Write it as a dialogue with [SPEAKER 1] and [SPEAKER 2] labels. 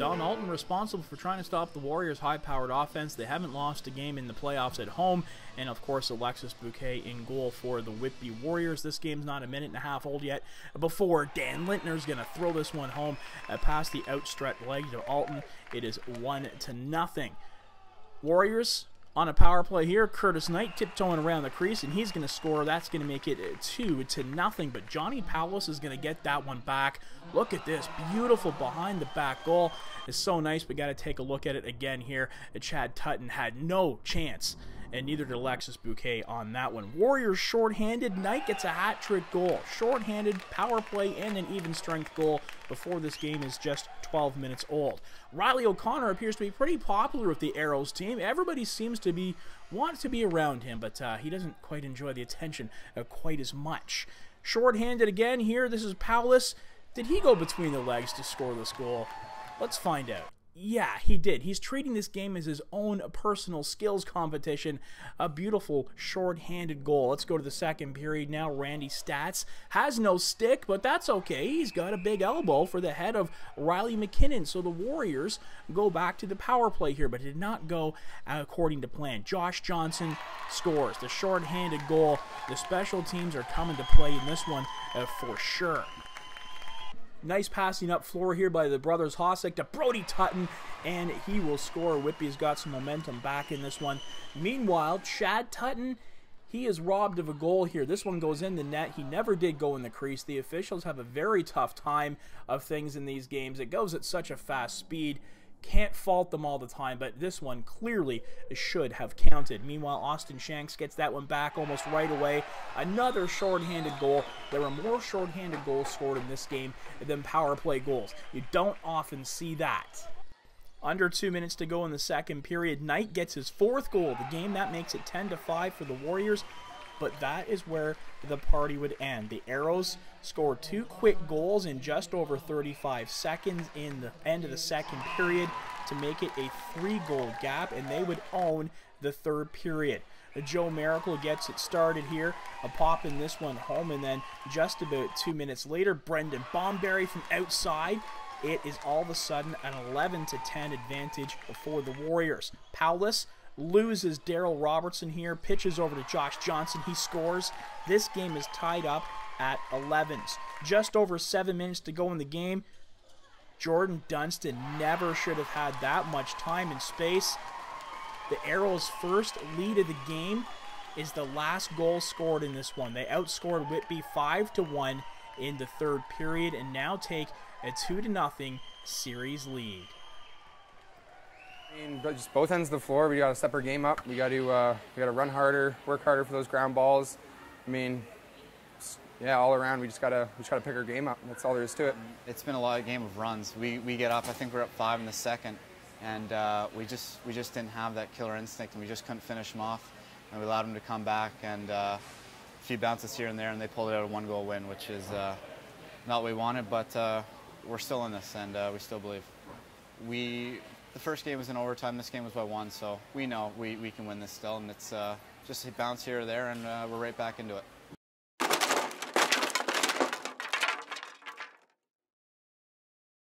[SPEAKER 1] Don Alton responsible for trying to stop the Warriors' high-powered offense. They haven't lost a game in the playoffs at home, and of course Alexis Buque in goal for the Whitby Warriors. This game's not a minute and a half old yet before Dan Lintner's going to throw this one home uh, past the outstretched legs of Alton. It is one to nothing. Warriors on a power play here. Curtis Knight tiptoeing around the crease, and he's going to score. That's going to make it two to nothing. But Johnny Powless is going to get that one back. Look at this, beautiful behind the back goal. It's so nice. We got to take a look at it again here. Chad Tutton had no chance and neither did Alexis Buque on that one. Warriors shorthanded. Knight gets a hat trick goal. Shorthanded, power play, and an even strength goal before this game is just 12 minutes old. Riley O'Connor appears to be pretty popular with the Arrows team. Everybody seems to be want to be around him, but uh, he doesn't quite enjoy the attention uh, quite as much. Shorthanded again here. This is Powless. Did he go between the legs to score this goal? Let's find out. Yeah, he did. He's treating this game as his own personal skills competition. A beautiful short-handed goal. Let's go to the second period now. Randy Staats has no stick, but that's okay. He's got a big elbow for the head of Riley McKinnon. So the Warriors go back to the power play here, but it did not go according to plan. Josh Johnson scores the short-handed goal. The special teams are coming to play in this one uh, for sure. Nice passing up floor here by the brothers Hossack to Brody Tutton, and he will score. Whitby's got some momentum back in this one. Meanwhile, Chad Tutton, he is robbed of a goal here. This one goes in the net. He never did go in the crease. The officials have a very tough time of things in these games. It goes at such a fast speed. Can't fault them all the time, but this one clearly should have counted. Meanwhile, Austin Shanks gets that one back almost right away. Another shorthanded goal. There are more shorthanded goals scored in this game than power play goals. You don't often see that. Under two minutes to go in the second period, Knight gets his fourth goal of the game. That makes it 10 to 5 for the Warriors but that is where the party would end. The Arrows scored two quick goals in just over 35 seconds in the end of the second period to make it a three goal gap, and they would own the third period. Joe Maracle gets it started here, a pop in this one home, and then just about two minutes later, Brendan Bomberry from outside it is all of a sudden an 11 to 10 advantage for the Warriors. Powless loses Daryl Robertson here, pitches over to Josh Johnson. He scores. This game is tied up at 11s. Just over seven minutes to go in the game. Jordan Dunston never should have had that much time and space. The Arrows' first lead of the game is the last goal scored in this one. They outscored Whitby 5 to 1 in the third period and now take a 2 to nothing series lead.
[SPEAKER 2] I mean, just both ends of the floor, we got to step our game up. We got to uh, we got to run harder, work harder for those ground balls. I mean, yeah, all around we just gotta we just gotta pick our game up. That's all there is to it.
[SPEAKER 3] It's been a lot of game of runs. We we get up. I think we're up five in the second, and uh, we just we just didn't have that killer instinct, and we just couldn't finish them off. And we allowed them to come back, and uh, a few bounces here and there, and they pulled it out a one goal win, which is uh, not what we wanted, but uh, we're still in this, and uh, we still believe. We the first game was in overtime. This game was by one, so we know we, we can win this still, and it's uh, just a bounce here or there, and uh, we're right back into it.